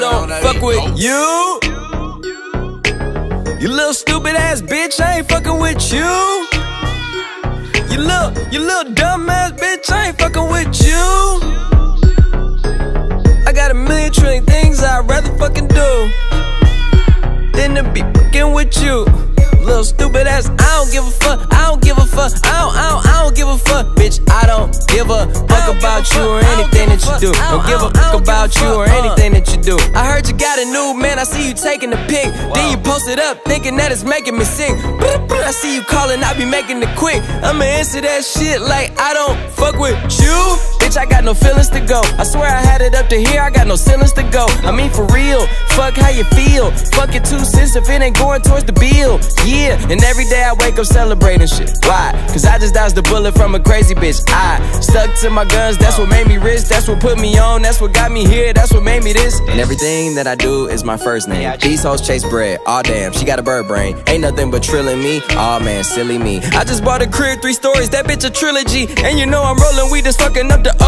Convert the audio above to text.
fuck with you. You little stupid ass bitch, I ain't fucking with you. You little, you little dumb ass bitch, I ain't fucking with you. I got a million trillion things I'd rather fucking do than to be fucking with you. Little stupid ass, I don't give a fuck, I don't give a fuck, I don't, I don't, I don't give a fuck, bitch. I don't give a fuck about you or anything that you do. Don't give a fuck about you I see you taking a pic. Then you post it up, thinking that it's making me sick. I see you calling, I be making it quick. I'ma answer that shit like I don't fuck with you. Bitch, I got no feelings to go. I swear I had it up to here, I got no ceilings to go. I mean, for real, fuck how you feel. Fuck it two cents if it ain't going towards the bill. Yeah, and every day I wake up celebrating shit. Why? Cause I just dodged the bullet from a crazy bitch. I stuck to my guns, that's what made me rich. That's what put me on, that's what got me here, that's what made me this. And everything that I do is my first name. These hoes chase bread, aw damn, she got a bird brain. Ain't nothing but trilling me, aw man, silly me. I just bought a crib, three stories, that bitch a trilogy. And you know I'm rolling weed, just fucking up the